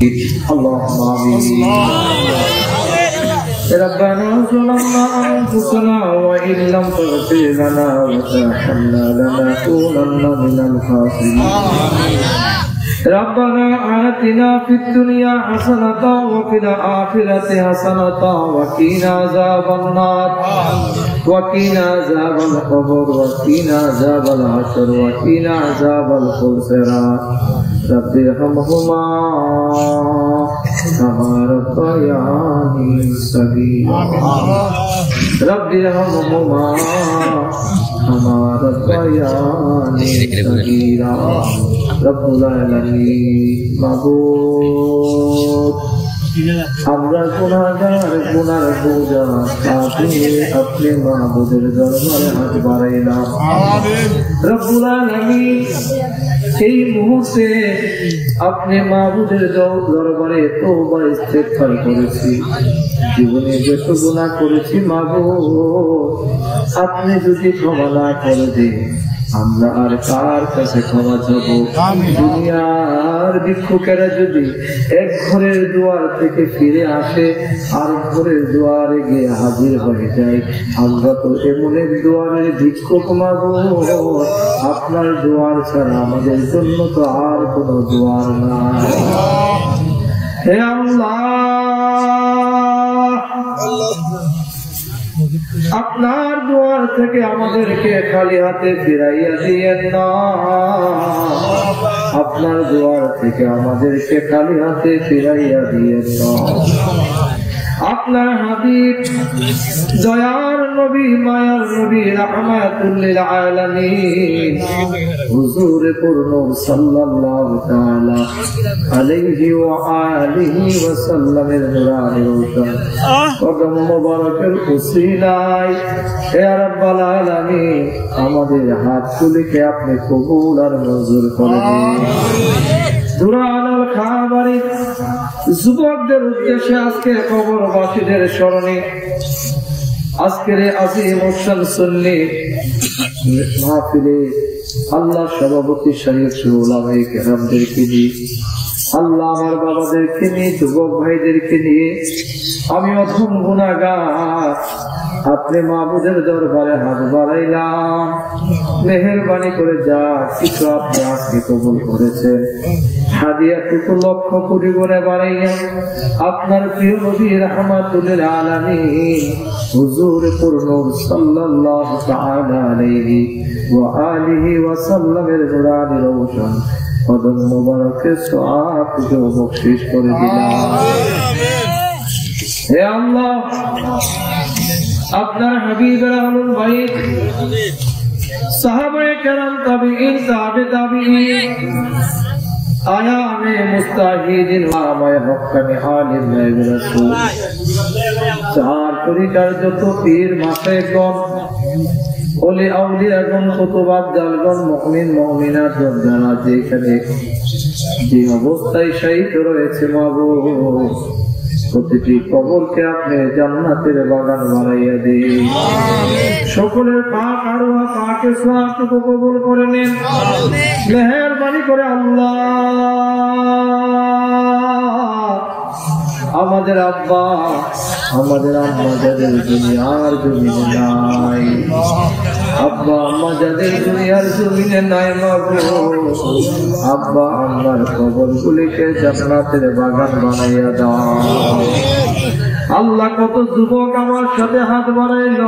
اللهم آمين. ربنا ظلمنا أنفسنا وإن لم تغفر لنا وترحمنا لنكونن من الخاسرين. ربنا آتنا في الدنيا حسنة وفي الآخرة حسنة وقنا عذاب النار. وقنا عذاب القبر وقنا عذاب الحشر وقنا عذاب الخلصرات सत्यहमुमा समर्पयामि सभी रब्यहमुमा समर्पयामि सगीरा रब्बुल अलमी मबूद দরবারে হাত বাড়াইলাম করেছি জীবনে যত গুণা করেছি মাহবুব আপনি যদি ক্ষমা না করে দিন আমরা আর কার কাছে ক্ষমা যাব দুনিয়ার ভিক্ষুকেরা যদি এক ঘরের দুয়ার থেকে ফিরে আসে আর ঘরের দুয়ারে গিয়ে হাজির হয়ে যায় আমরা তো এমন এক দুয়ারের ভিক্ষুক মাগো। আপনার দুয়ার ছাড়া আমাদের জন্য তো আর কোনো দুয়ার নাই। হে আল্লাহ! আপনার দুয়ার থেকে আমাদেরকে খালি হাতে ফিরাইয়া দিয়েন না আপনার দুয়ার থেকে আমাদেরকে খালি হাতে ফিরাইয়া দিয়েন না আপনার হাবিব দয়ার নবী মায়ার নবী রহমাতুল্লিল আলামিন। হুজুর পূর্ণ সাল্লাল্লাহু তাআলা আলাইহি ওয়া আলিহি ওয়া সাল্লামের নুরানি কদম মোবারকের উসিলায় হে রাব্বাল আলামিন আমাদের হাত তুলিকে আপনি কবুল আর মঞ্জুর করে দিন। খাবারি যুবকদের উদ্দেশ্যে আজকে কবরবাসীদের স্মরণে আজকের আজিম হোসেন সুন্নি মাহফিলে আল্লাহ সভাপতি সাহেব সুলামাই কেরামদেরকে নিয়ে, আল্লাহ আমার বাবাদেরকে নিয়ে, যুবক ভাইদেরকে নিয়ে আমি অথম গুণাগার আপনি মাহবুদের দরবারে হাত বাড়াইলাম। মেহরবানি করে যা কিছু আপনি আজকে কবুল করেছেন। হাদিয়াটুকু লক্ষ কোটি গুণে বাড়াইয়া আপনার প্রিয় নবী রহমাতুল্লিল আলামিন হুজুর পূর্ণুর সাল্লাল্লাহু তাআলা আলাইহি ওয়া আলিহি ওয়া সাল্লামের নুরানি রওশন। কদম মোবারকে বকশিশ করে দিলাম। হে আল্লাহ! আপনার সাহাবায়ে কেরাম তাবিঈন তাবে তাবিঈন, আয়ামে মুস্তাহিদিন আলিম নাইব রাসূল। চার যত পীর আউলিয়াগণ কুতুবাদ জালগণ মুমিন যেখানে যে অবস্থায় শায়িত রয়েছে মাবুদ প্রতিটি কবরকে আপনি জান্নাতের বাগান বানাইয়া দিন। সকলের পাক আরও পাকে সোয়াটুকু কবুল করে নিন। মেহরবানি করে আল্লাহ। আমাদের আব্বা, আমাদের আম্মা যাদের দুনিয়ার জমিনে নাই। আব্বা আম্মা যাদের দুনিয়ার জমিনে নাই মাগো আব্বা আম্মার কবর গুলিকে জান্নাতের বাগান বানাইয়া দাও। আল্লাহ কত যুবক আমার সাথে হাত বাড়াইল।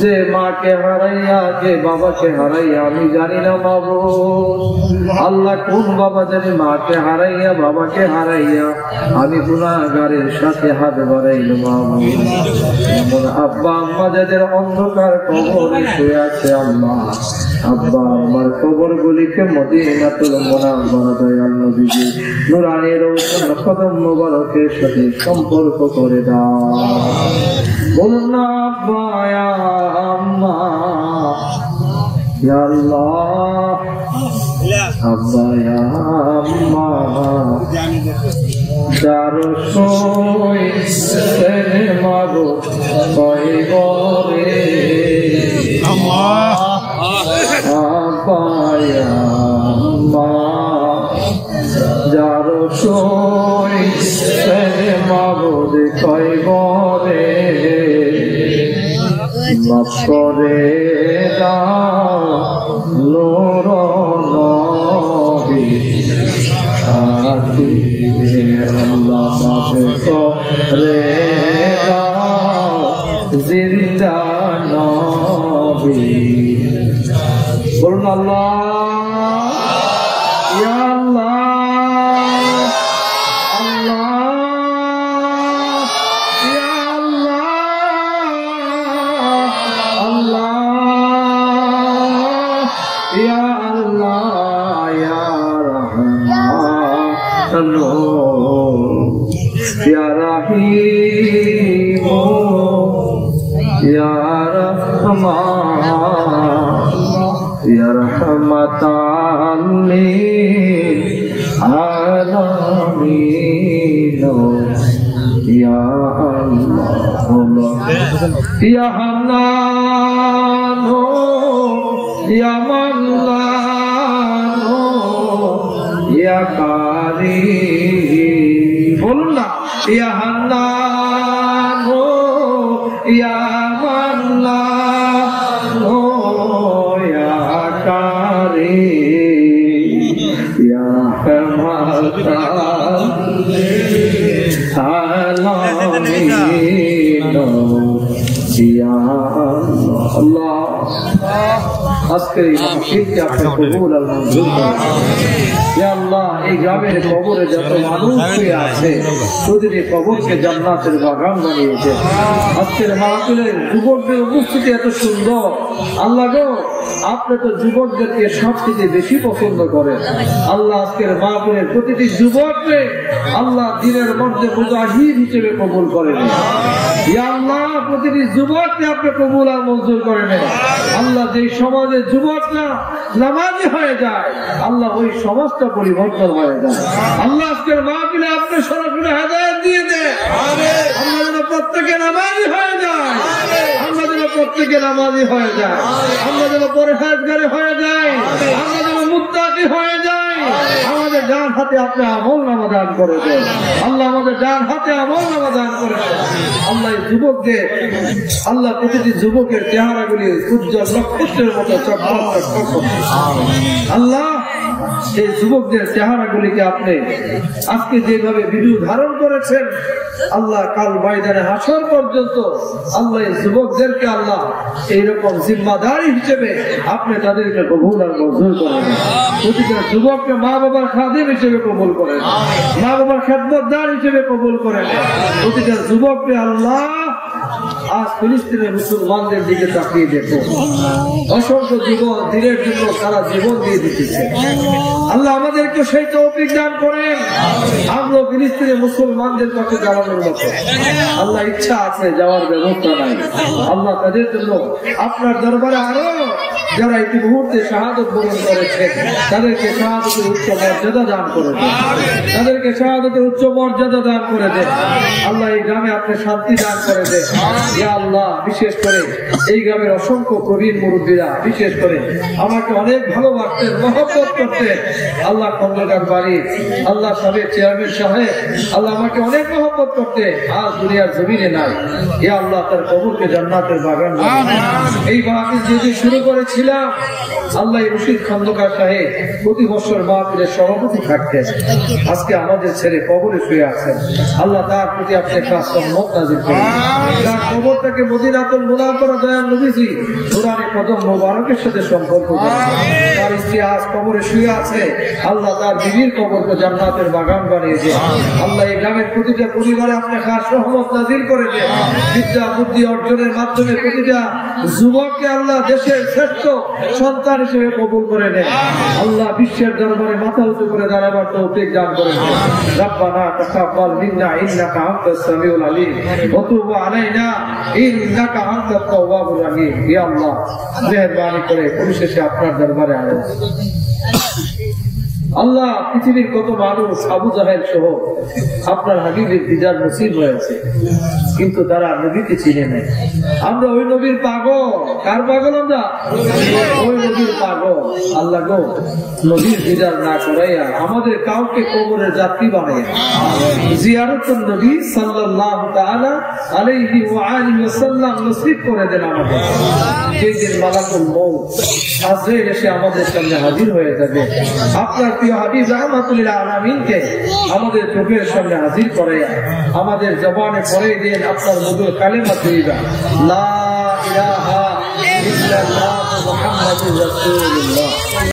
যে মাকে হারাইয়া, যে বাবাকে হারাইয়া, আমি জানি না বাবু। আল্লাহ কোন বাবা জানি মাকে হারাইয়া, বাবাকে হারাইয়া, আমি গুণাগারের সাথে হাত বাড়াইল বাবু। এমন আব্বা আম্মা যাদের অন্ধকার কবর শুয়ে আছে আম্মা আব্বা, আমার কবর গুলিকে মদিনাতুল মুনাওয়ারা দয়াল নবীজি নুরানি রওশন কদম সাথে সম্পর্ক করে দাও। বলুন না আব্বা আম্মা। আল্লাহ। আব্বা যার সই তুই সেরে বরে মাফ করে নূর নবী আল্লাহ মাফ করে দাও জিন্দা নবী। বলুন আল্লাহ। রহমান। রহমাতান লিল আলামিন। আল্লাহ হান্নান। মান্নান ইয়া কারীম। বলুন না আলামিন ইয়া আল্লাহ আজকের এই মাহফিলকে আপনি কবুল আর মঞ্জুর করুন আল্লাহ এই গ্রামের কবরে যত মানুষ আছে প্রতিটি কবরকে জান্নাতের বাগান বানিয়েছে। আজকের মাহফিলের যুবকদের উপস্থিতি এত সুন্দর। আল্লাহ গো আপনি তো যুবকদেরকে সব থেকে বেশি পছন্দ করেন। আল্লাহ আজকের মাহফিলের প্রতিটি যুবককে আল্লাহ দিনের মধ্যে মুজাহিদ হিসেবে কবুল করেন। আল্লাহ, প্রতিটি যুবককে আপনি কবুল আর মঞ্জুর করে নেন। আল্লাহ যে সমাজে যুবকরা নামাজি হয়ে যায়, আল্লাহ ওই পরিবর্তন হয়ে যায়। আল্লাহ আজকের আপনি সরাসরি হাজার দিয়ে দেন। আমরা যেন প্রত্যেকে নামাজি হয়ে যায় আমরা যেন প্রত্যেকে নামাজি হয়ে যায় আমরা যেন পরেহাজগারে হয়ে যায় আমরা যেন মুত্তাকি হয়ে যায়। আমাদের ডান হাতে আপনি আমল নামা দান করে দেন আল্লাহ আমাদের ডান হাতে আমল নামা দান করে দেন আল্লাহ যুবকদের আল্লাহ প্রতিটি যুবকের চেহারাগুলি উজ্জ্বল নক্ষত্রের মতো। আল্লাহ এই যুবকদের চেহারাগুলিকে আপনি আজকে যেভাবে ভিডিও ধারণ করেছেন, আল্লাহ কাল ময়দানে হাসর পর্যন্ত আল্লাহ এই যুবকদেরকে আল্লাহ এইরকম জিম্মাদারি হিসেবে আপনি তাদেরকে কবুল আর মঞ্জুর করেন প্রতিটা যুবককে মা বাবার খাদিম হিসেবে কবুল করেন মা বাবার খেদমতদার হিসেবে কবুল করেন প্রতিটা যুবককে আল্লাহ আজ ফিলিস্তিনের মুসলমানদের দিকে তাকিয়ে দেখো। অসংখ্য জীবন দিনের জন্য তারা জীবন দিয়ে দিতেছে। আল্লাহ আমাদেরকে সেই তৌফিক দান করেন। আমরা ফিলিস্তিনের মুসলমানদের পক্ষে দাঁড়ানোর মতো। আল্লাহ ইচ্ছা আছে যাওয়ার ব্যবস্থা নাই। আল্লাহ তাদের জন্য আপনার দরবারে আরও যারা এই মুহূর্তে শাহাদত বরণ করেছে, তাদেরকে শাহাদতের উচ্চ মর্যাদা দান করে দেন। তাদেরকে শাহাদতের উচ্চ মর্যাদা দান করে দেন। আল্লাহ এই গ্রামে আপনি শান্তি দান করে দেন। ইয়া আল্লাহ, বিশেষ করে এই গ্রামের অসংখ্য প্রবীণ মুরব্বীরা, বিশেষ করে আমাকে অনেক ভালোবাসতেন, মহব্বত করতেন। আল্লাহ খন্দকার বাড়ি আল্লাহ সাহেব চেয়ারম্যান সাহেব, আল্লাহ আমাকে অনেক মহব্বত করতে আজ দুনিয়ার জমিনে নাই। ইয়া আল্লাহ, তার কবরকে জান্নাতের বাগান এই মাহফিল যেদিন শুরু করেছিলাম আল্লাহ রশিদ খন্দকার সাহেব প্রতি বছর মাহফিলের সভাপতি থাকতেন। আজকে আমাদের ছেড়ে কবরে শুয়ে আছেন। আল্লাহ তার প্রতি আপনি কাজ সম্মত নাজির করুন। কবরটাকে মদিনাতুল মুনাফরা দয়াল নবীজি কোরআনে কদম মোবারকের সাথে সম্পর্ক। তার স্ত্রী আজ কবরে শুয়ে আছে। আল্লাহ তার বিবির কবরকে জান্নাতের বাগান বানিয়ে দেন। আল্লাহ এই গ্রামের প্রতিটা পরিবারে আপনি খাস রহমত নাজির করে দেন। বিদ্যা, বুদ্ধি অর্জনের মাধ্যমে প্রতিটা যুবককে আল্লাহ দেশের শ্রেষ্ঠ সন্তান হিসেবে কবুল করে নেন আল্লাহ বিশ্বের দরবারে মাথা উঁচু করে দাঁড়াবার তৌফিক দান করে রব্বানা তাকাব্বাল মিন্না, ইন্নাকা আনতাস সামিউল আলিম। ওয়া তুব আলাইনা, ইন্নাকা আনতাত তাওয়াবুর রহিম। ইয়া আল্লাহ, মেহেরবানি করে পরিশেষে আপনার দরবারে আয় আল্লাহ পৃথিবীর কত মানুষ আবু জাহেদ সহ আপনার হাবিবের দিদার নসিব হয়েছে, কিন্তু তারা নবীকে চিনে নেয়। আমরা ওই নবীর পাগল। কার পাগল আমরা? ওই নবীর পাগল। আল্লাহ গো, নবীর দিদার না করাইয়া আমাদের কাউকে কবরের যাত্রী বানাইয়া জিয়ারত নবী সাল্লাল্লাহু তাআলা আলাইহি ওয়া আলিহি ওয়াসাল্লাম নসিব করে দেন আমাদের। যেই দিন মালাকুল মউত। আজরাইল এসে আমাদের সামনে হাজির হয়ে যাবে। আপনার প্রিয় হাবিব রহমাতুল্লাহ আলমিনকে আমাদের চোখের সামনে হাজির করে আমাদের জবানে পড়ে দিন, আপনার মধুর কালেমা তৈবা লা ইলাহা ইল্লাল্লাহ মুহাম্মাদুর রাসূলুল্লাহ।